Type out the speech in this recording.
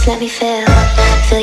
Just let me feel, feel